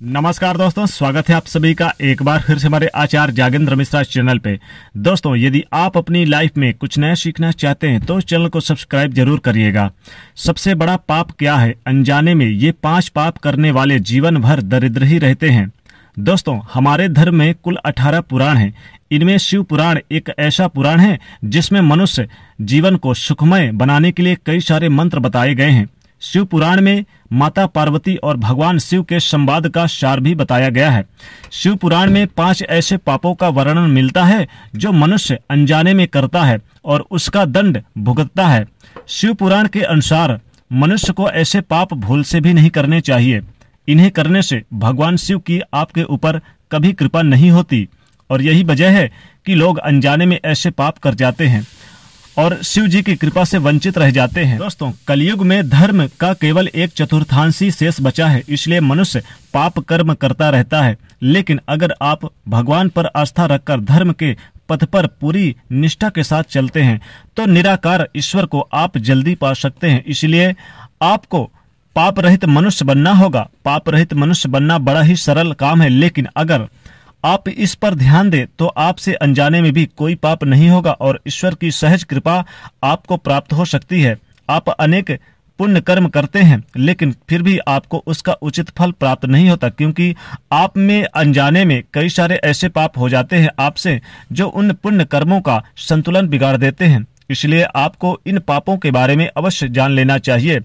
नमस्कार दोस्तों, स्वागत है आप सभी का एक बार फिर से हमारे आचार्य जागेंद्र मिश्रा चैनल पे। दोस्तों, यदि आप अपनी लाइफ में कुछ नया सीखना चाहते हैं तो चैनल को सब्सक्राइब ज़रूर करिएगा। सबसे बड़ा पाप क्या है? अनजाने में ये पाँच पाप करने वाले जीवन भर दरिद्र ही रहते हैं। दोस्तों, हमारे धर्म में कुल अठारह पुराण हैं। इनमें शिव पुराण एक ऐसा पुराण है जिसमें मनुष्य जीवन को सुखमय बनाने के लिए कई सारे मंत्र बताए गए हैं। शिव पुराण में माता पार्वती और भगवान शिव के संवाद का सार भी बताया गया है। शिव पुराण में पाँच ऐसे पापों का वर्णन मिलता है, जो मनुष्य अनजाने में करता है और उसका दंड भुगतता है। शिव पुराण के अनुसार, मनुष्य को ऐसे पाप भूल से भी नहीं करने चाहिए। इन्हें करने से भगवान शिव की आपके ऊपर कभी कृपा नहीं होती। और यही वजह है कि लोग अनजाने में ऐसे पाप कर जाते हैं। और शिव जी की कृपा से वंचित रह जाते हैं। दोस्तों, कलयुग में धर्म का केवल एक चतुर्थांशी शेष बचा है, इसलिए मनुष्य पाप कर्म करता रहता है। लेकिन अगर आप भगवान पर आस्था रखकर धर्म के पथ पर पूरी निष्ठा के साथ चलते हैं तो निराकार ईश्वर को आप जल्दी पा सकते हैं। इसलिए आपको पाप रहित मनुष्य बनना होगा। पाप रहित मनुष्य बनना बड़ा ही सरल काम है, लेकिन अगर आप इस पर ध्यान दें तो आपसे अनजाने में भी कोई पाप नहीं होगा और ईश्वर की सहज कृपा आपको प्राप्त हो सकती है। आप अनेक पुण्य कर्म करते हैं, लेकिन फिर भी आपको उसका उचित फल प्राप्त नहीं होता, क्योंकि आप में अनजाने में कई सारे ऐसे पाप हो जाते हैं आपसे, जो उन पुण्य कर्मों का संतुलन बिगाड़ देते हैं। इसलिए आपको इन पापों के बारे में अवश्य जान लेना चाहिए।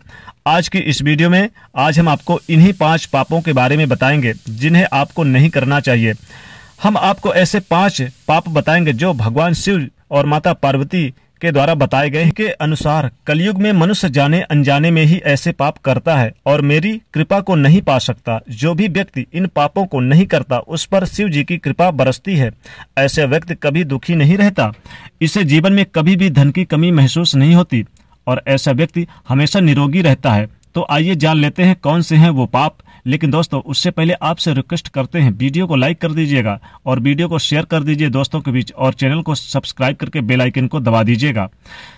आज की इस वीडियो में, आज हम आपको इन्हीं पाँच पापों के बारे में बताएँगे, जिन्हें आपको नहीं करना चाहिए। हम आपको ऐसे पाँच पाप बताएँगे जो भगवान शिव और माता पार्वती के द्वारा बताए गए के अनुसार कलयुग में मनुष्य जाने अनजाने में ही ऐसे पाप करता है और मेरी कृपा को नहीं पा सकता, जो भी व्यक्ति इन पापों को नहीं करता, उस पर शिव जी की कृपा बरसती है। ऐसे व्यक्ति कभी दुखी नहीं रहता, इसे जीवन में कभी भी धन की कमी महसूस नहीं होती, और ऐसा व्यक्ति हमेशा निरोगी रहता है। तो आइए जान लेते हैं कौन से हैं वो पाप। लेकिन दोस्तों, उससे पहले आपसे रिक्वेस्ट करते हैं, वीडियो को लाइक कर दीजिएगा और वीडियो को शेयर कर दीजिए दोस्तों के बीच और चैनल को सब्सक्राइब करके बेल आइकन को दबा दीजिएगा।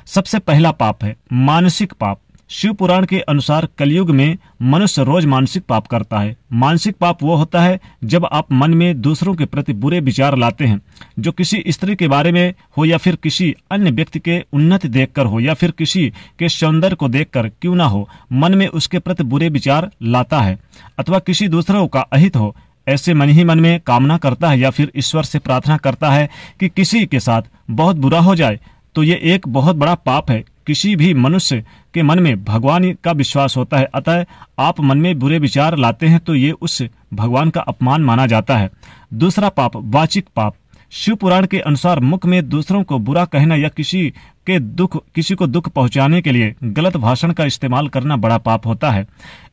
सबसे पहला पाप है मानसिक पाप। शिव पुराण के अनुसार कलयुग में मनुष्य रोज मानसिक पाप करता है। मानसिक पाप वो होता है जब आप मन में दूसरों के प्रति बुरे विचार लाते हैं, जो किसी स्त्री के बारे में हो या फिर किसी अन्य व्यक्ति के उन्नति देखकर हो या फिर किसी के सौंदर्य को देखकर क्यों ना हो, मन में उसके प्रति बुरे विचार लाता है। अथवा किसी दूसरों का अहित हो, ऐसे मन ही मन में कामना करता है या फिर ईश्वर से प्रार्थना करता है कि किसी के साथ बहुत बुरा हो जाए तो ये एक बहुत बड़ा पाप है। किसी भी मनुष्य के मन में भगवान का विश्वास होता है। अतः आप मन में बुरे विचार लाते हैं तो ये उस भगवान का अपमान माना जाता है। दूसरा पाप, वाचिक पाप। शिव पुराण के अनुसार मुख में दूसरों को बुरा कहना या किसी के दुख, किसी को दुख पहुँचाने के लिए गलत भाषण का इस्तेमाल करना बड़ा पाप होता है।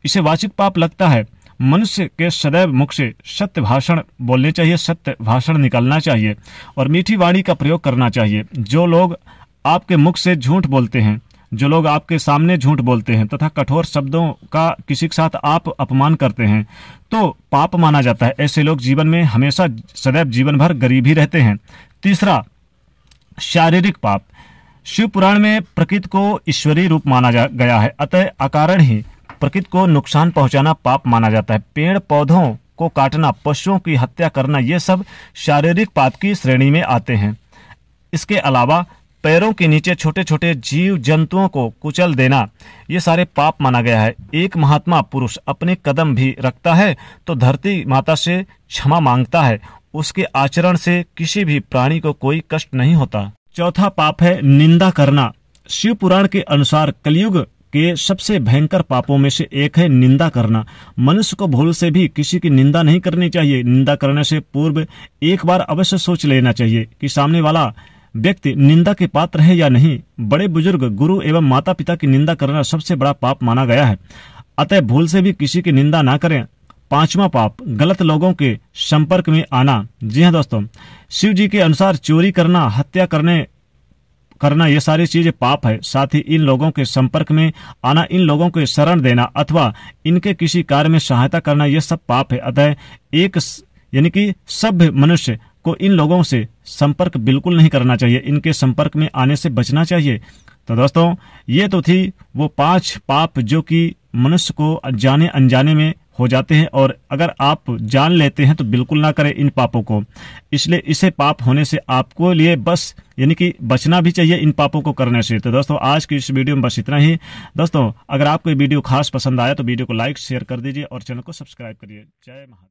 इसे वाचिक पाप लगता है। मनुष्य के सदैव मुख से सत्य भाषण बोलने चाहिए, सत्य भाषण निकलना चाहिए और मीठी वाणी का प्रयोग करना चाहिए। जो लोग आपके मुख से झूठ बोलते हैं जो लोग आपके सामने झूठ बोलते हैं तथा कठोर शब्दों का किसी के साथ आप अपमान करते हैं तो पाप माना जाता है। ऐसे लोग जीवन में हमेशा सदैव जीवन भर गरीब ही रहते हैं। तीसरा, शारीरिक पाप। शिव पुराण में प्रकृति को ईश्वरीय रूप माना गया है, अतः अकारण ही प्रकृति को नुकसान पहुंचाना पाप माना जाता है। पेड़ पौधों को काटना, पशुओं की हत्या करना, ये सब शारीरिक पाप की श्रेणी में आते हैं। इसके अलावा पैरों के नीचे छोटे छोटे जीव जंतुओं को कुचल देना, ये सारे पाप माना गया है। एक महात्मा पुरुष अपने कदम भी रखता है तो धरती माता से क्षमा माँगता है। उसके आचरण से किसी भी प्राणी को कोई कष्ट नहीं होता। चौथा पाप है निंदा करना। शिव पुराण के अनुसार कलयुग के सबसे भयंकर पापों में से एक है निंदा करना। मनुष्य को भूल से भी किसी की निंदा नहीं करनी चाहिए। निंदा करने से पूर्व एक बार अवश्य सोच लेना चाहिए कि सामने वाला व्यक्ति निंदा के पात्र है या नहीं, बड़े बुज़ुर्ग, गुरु एवं माता पिता की निंदा करना सबसे बड़ा पाप माना गया है। अतः भूल से भी किसी की निंदा ना करें। पांचवा पाप, गलत लोगों के संपर्क में आना। जी हाँ दोस्तों, शिव जी के अनुसार चोरी करना, हत्या करने, करना, ये सारी चीज़ें पाप है। साथ ही इन लोगों के संपर्क में आना, इन लोगों को शरण देना अथवा इनके किसी कार्य में सहायता करना, ये सब पाप है। अतः एक यानी कि सभ्य मनुष्य को इन लोगों से संपर्क बिल्कुल नहीं करना चाहिए, इनके संपर्क में आने से बचना चाहिए। तो दोस्तों, ये तो थी वो पाँच पाप जो कि मनुष्य को जाने अनजाने में हो जाते हैं और अगर आप जान लेते हैं तो बिल्कुल ना करें इन पापों को। इसलिए इसे पाप होने से आपको लिए बस यानी कि बचना भी चाहिए इन पापों को करने से। तो दोस्तों, आज की इस वीडियो में बस इतना ही। दोस्तों, अगर आपको ये वीडियो खास पसंद आया तो वीडियो को लाइक, शेयर कर दीजिए और चैनल को सब्सक्राइब करिए। जय महादेव।